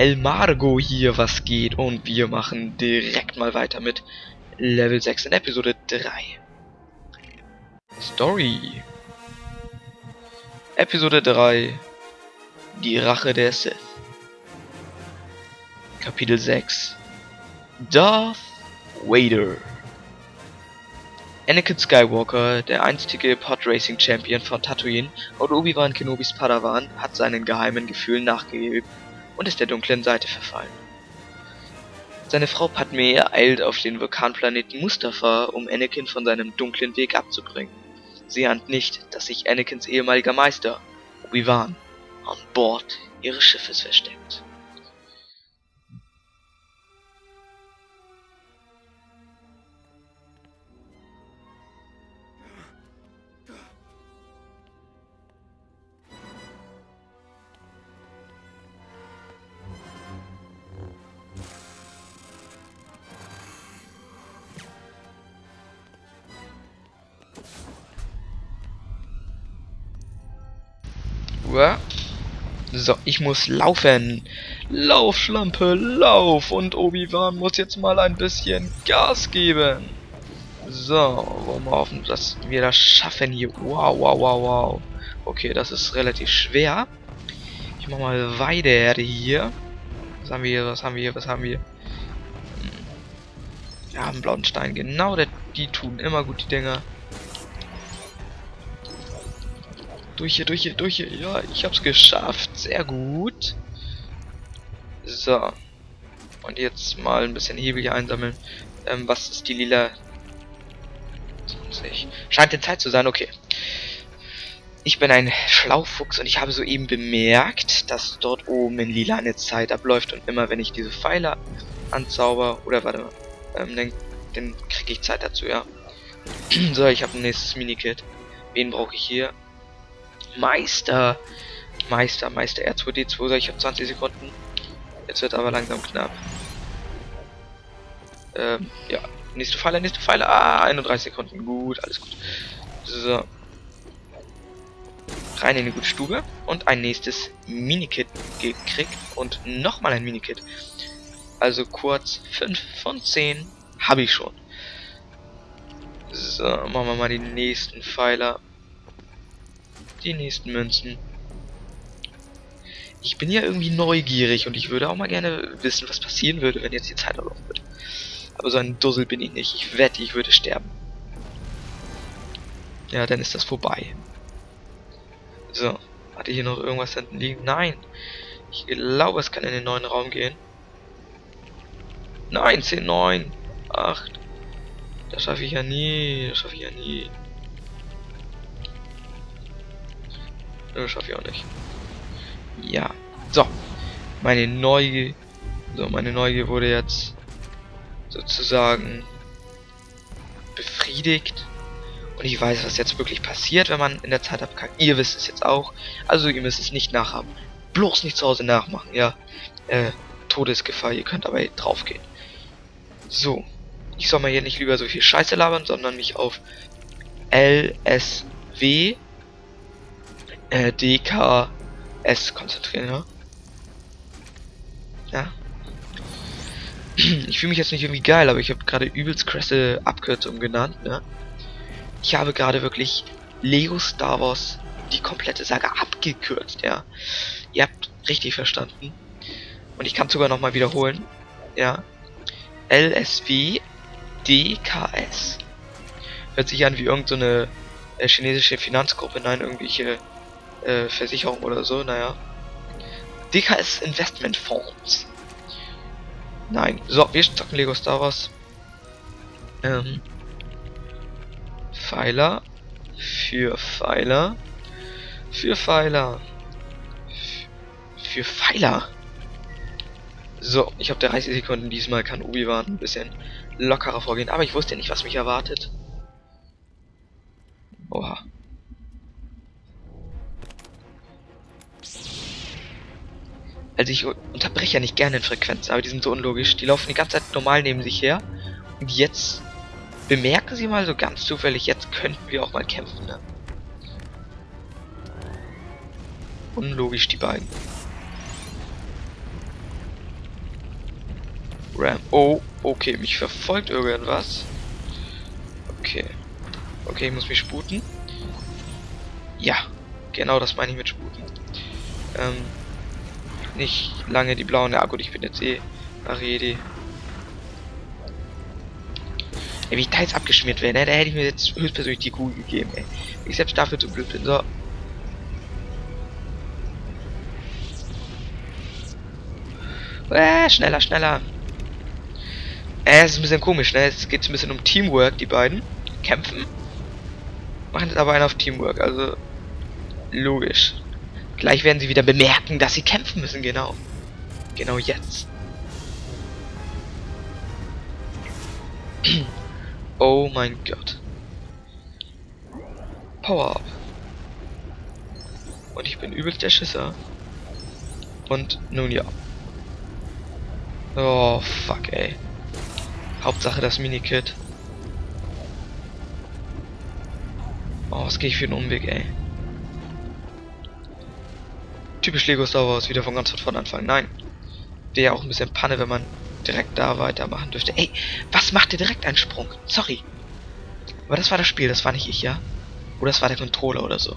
El Margo hier, was geht? Und wir machen direkt mal weiter mit Level 6 in Episode 3. Story. Episode 3. Die Rache der Sith. Kapitel 6. Darth Vader. Anakin Skywalker, der einstige Podracing Champion von Tatooine und Obi-Wan Kenobis Padawan, hat seinen geheimen Gefühlen nachgegeben und ist der dunklen Seite verfallen. Seine Frau Padme eilt auf den Vulkanplaneten Mustafa, um Anakin von seinem dunklen Weg abzubringen. Sie ahnt nicht, dass sich Anakins ehemaliger Meister, Obi-Wan, an Bord ihres Schiffes versteckt. Uhr. So, ich muss laufen. Lauf, Schlampe, lauf. Und Obi-Wan muss jetzt mal ein bisschen Gas geben. So, wollen wir hoffen, dass wir das schaffen hier. Wow, wow, wow, wow. Okay, das ist relativ schwer. Ich mach mal weiter hier. Was haben wir hier, was haben wir hier, was haben wir? Hm. Wir haben blauen Stein, genau, die tun immer gut, die Dinger. Durch hier, durch hier, durch hier. Ja, ich hab's geschafft. Sehr gut. So. Und jetzt mal ein bisschen Hebel hier einsammeln. Ähm, was ist die lila? 20. Scheint in Zeit zu sein, okay. Ich bin ein Schlaufuchs und ich habe soeben bemerkt, dass dort oben in lila eine Zeit abläuft und immer wenn ich diese Pfeile anzauber, oder warte mal, ähm, dann, dann kriege ich Zeit dazu, ja. so, ich habe ein nächstes Minikit. Wen brauche ich hier? Meister. Meister, Meister R2D2, ich habe 20 Sekunden. Jetzt wird aber langsam knapp. Ähm, ja. Nächste Pfeile, nächste Pfeile. Ah, 31 Sekunden. Gut, alles gut. So. Rein in die gute Stube. Und ein nächstes Minikit gekriegt. Und nochmal ein Minikit. Also kurz 5 von 10 habe ich schon. So, machen wir mal die nächsten Pfeiler die nächsten Münzen. Ich bin ja irgendwie neugierig und ich würde auch mal gerne wissen, was passieren würde, wenn jetzt die Zeit erlaufen wird. Aber so ein Dussel bin ich nicht. Ich wette, ich würde sterben. Ja, dann ist das vorbei. So. Hatte hier noch irgendwas hinten liegen? Nein. Ich glaube, es kann in den neuen Raum gehen. Nein, 10, 9, 8. Das schaffe ich ja nie. Das schaffe ich ja nie. Nö, schaffe ich auch nicht. Ja. So. Meine Neugier. So, meine Neugier wurde jetzt sozusagen befriedigt. Und ich weiß, was jetzt wirklich passiert, wenn man in der Zeit abkackt. Ihr wisst es jetzt auch. Also ihr müsst es nicht nachhaben. Bloß nicht zu Hause nachmachen, ja. Äh, Todesgefahr, ihr könnt aber draufgehen. So. Ich soll mal hier nicht lieber so viel Scheiße labern, sondern mich auf LSW äh, DKS konzentrieren, ja? Ja. Ich fühle mich jetzt nicht irgendwie geil, aber ich habe gerade übelst krasse Abkürzungen genannt, ne? Ich habe gerade wirklich Lego Star Wars die komplette Saga abgekürzt, ja. Ihr habt richtig verstanden. Und ich kann sogar nochmal wiederholen. Ja. LSW DKS. Hört sich an wie irgendeine so äh, chinesische Finanzgruppe, nein, irgendwelche äh, Versicherung oder so, naja. DKS Investment Fonds. Nein. So, wir zocken Lego Star Wars. Ähm. Pfeiler. Für Pfeiler. Für Pfeiler. Für Pfeiler. So, ich habe 30 Sekunden. Diesmal kann Obi-Wan ein bisschen lockerer vorgehen. Aber ich wusste nicht, was mich erwartet. Oha. Also ich unterbreche ja nicht gerne in Frequenz, aber die sind so unlogisch. Die laufen die ganze Zeit normal neben sich her. Und jetzt bemerken sie mal so ganz zufällig, jetzt könnten wir auch mal kämpfen, ne? Unlogisch die beiden. Ram. Oh, okay, mich verfolgt irgendwas. Okay. Okay, ich muss mich sputen. Ja, genau das meine ich mit sputen. Ähm, nicht lange die blauen. Ja gut, ich bin jetzt eh Aredi. Ey, wie ich jetzt abgeschmiert wäre, ne? Da hätte ich mir jetzt höchstpersönlich die Kugel gegeben, ey. Ich selbst dafür zu blöd bin. So. Äh, schneller, schneller. Äh, es ist ein bisschen komisch, ne? Es geht ein bisschen um Teamwork, die beiden. Kämpfen. Machen jetzt aber einen auf Teamwork, also logisch. Gleich werden sie wieder bemerken, dass sie kämpfen müssen, genau. Genau jetzt. oh mein Gott. Power up. Und ich bin übelst der Schisser. Und nun ja. Oh, fuck, ey. Hauptsache das Minikit. Oh, was gehe ich für einen Umweg, ey. Typisch Lego Star Wars, wieder von ganz von Anfang. Nein. Wäre ja auch ein bisschen Panne, wenn man direkt da weitermachen dürfte. Ey, was macht der direkt einen Sprung? Sorry. Aber das war das Spiel, das war nicht ich, ja? Oder das war der Controller oder so.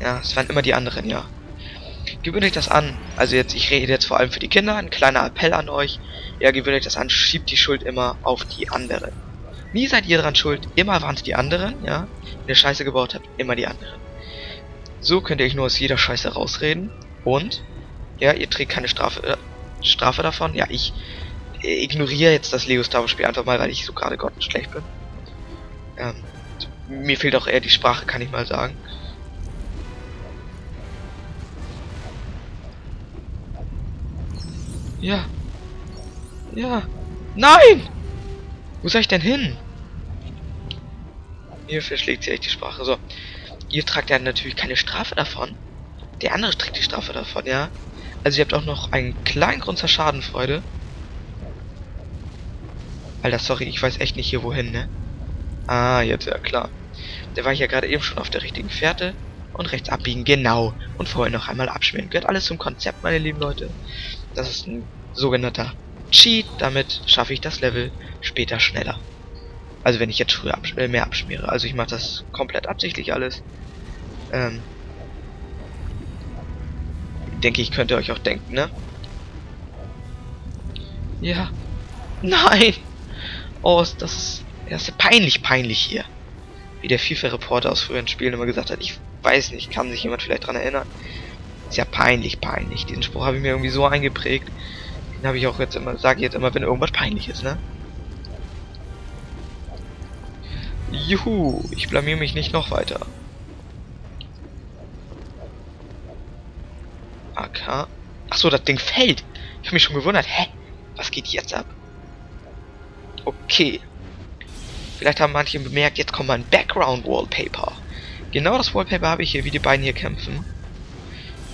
Ja, es waren immer die anderen, ja. Gewöhnt euch das an. Also jetzt, ich rede jetzt vor allem für die Kinder. Ein kleiner Appell an euch. Ja, gewöhnt euch das an. Schiebt die Schuld immer auf die anderen. Nie seid ihr dran schuld. Immer waren es die anderen, ja. Wenn ihr Scheiße gebaut habt, immer die anderen. So könnt ihr euch nur aus jeder Scheiße rausreden. Und, ja, ihr trägt keine Strafe, äh, Strafe davon. Ja, ich äh, ignoriere jetzt das Lego Star Wars Spiel einfach mal, weil ich so gerade schlecht bin. Ähm, mir fehlt auch eher die Sprache, kann ich mal sagen. Ja. Ja. Nein! Wo soll ich denn hin? Mir verschlägt sie echt die Sprache. So. Ihr tragt ja natürlich keine Strafe davon. Der andere trägt die Strafe davon, ja. Also ihr habt auch noch einen kleinen Grund zur Schadenfreude. Alter, sorry, ich weiß echt nicht hier wohin, ne? Ah, jetzt ja klar. Der war ich ja gerade eben schon auf der richtigen Fährte. Und rechts abbiegen, genau. Und vorher noch einmal abschmieren. Gehört alles zum Konzept, meine lieben Leute. Das ist ein sogenannter Cheat. Damit schaffe ich das Level später schneller. Also wenn ich jetzt früher absch äh, mehr abschmiere. Also ich mache das komplett absichtlich alles. Ähm, denke ich, könnt ihr euch auch denken, ne? Ja. Nein! Oh, das ist, das ist peinlich, peinlich hier. Wie der FIFA-Reporter aus früheren Spielen immer gesagt hat. Ich weiß nicht, kann sich jemand vielleicht dran erinnern. Ist ja peinlich, peinlich. Diesen Spruch habe ich mir irgendwie so eingeprägt. Den habe ich auch jetzt immer, sage ich jetzt immer, wenn irgendwas peinlich ist, ne? Juhu, ich blamier mich nicht noch weiter. AK. Achso, das Ding fällt. Ich habe mich schon gewundert. Hä? Was geht jetzt ab? Okay. Vielleicht haben manche bemerkt, jetzt kommt mein Background Wallpaper. Genau das Wallpaper habe ich hier, wie die beiden hier kämpfen.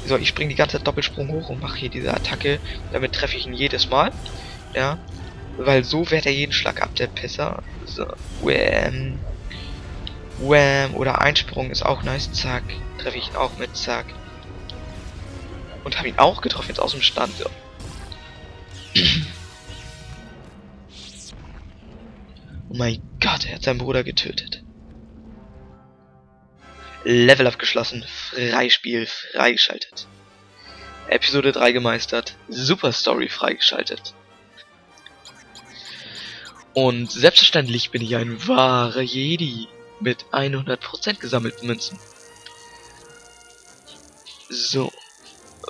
So, ich springe die ganze Zeit Doppelsprung hoch und mache hier diese Attacke. Damit treffe ich ihn jedes Mal. Ja. Weil so wehrt er jeden Schlag ab, der Pisser. So. Wham. Wham. Oder Einsprung ist auch nice. Zack. Treffe ich ihn auch mit. Zack. Und habe ihn auch getroffen jetzt aus dem Stand. So. oh mein Gott, er hat seinen Bruder getötet. Level abgeschlossen, Freispiel freigeschaltet. Episode 3 gemeistert, Super Story freigeschaltet. Und selbstverständlich bin ich ein wahrer Jedi mit 100% gesammelten Münzen. So,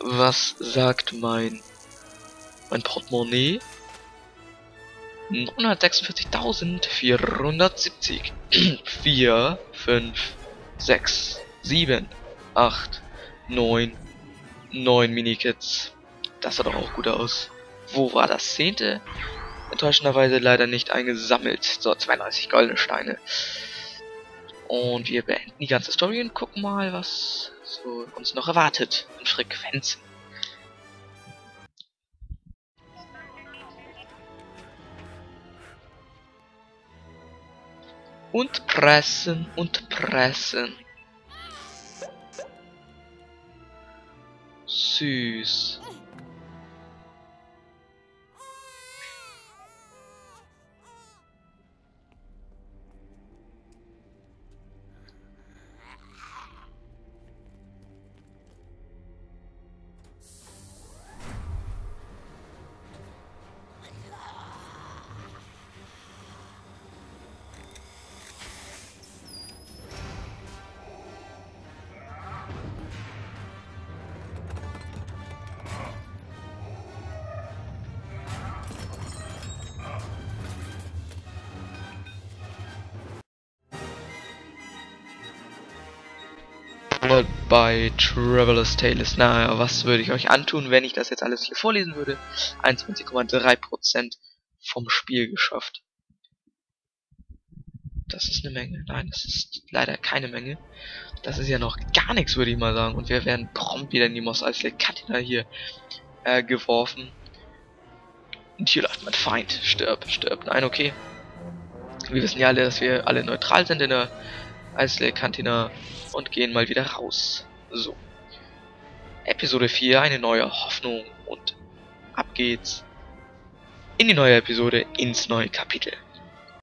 was sagt mein mein Portemonnaie? 946.470. 4, 5, 6, 7, 8, 9, 9 Minikits. Das sah doch auch gut aus. Wo war das zehnte? Enttäuschenderweise leider nicht eingesammelt. So, 32 goldene Steine. Und wir beenden die ganze Story und gucken mal, was so uns noch erwartet in Frequenzen. Und pressen und pressen. süß. Bei Traveler's Tale ist nahe. Was würde ich euch antun, wenn ich das jetzt alles hier vorlesen würde? 21,3% vom Spiel geschafft. Das ist eine Menge. Nein, das ist leider keine Menge. Das ist ja noch gar nichts, würde ich mal sagen. Und wir werden prompt wieder in die Mos Eisley Katina hier äh, geworfen. Und hier läuft mein Feind. Stirb, stirb. Nein, okay. Wir wissen ja alle, dass wir alle neutral sind in der Eisley Kantina und gehen mal wieder raus. So. Episode 4, eine neue Hoffnung und ab geht's in die neue Episode, ins neue Kapitel.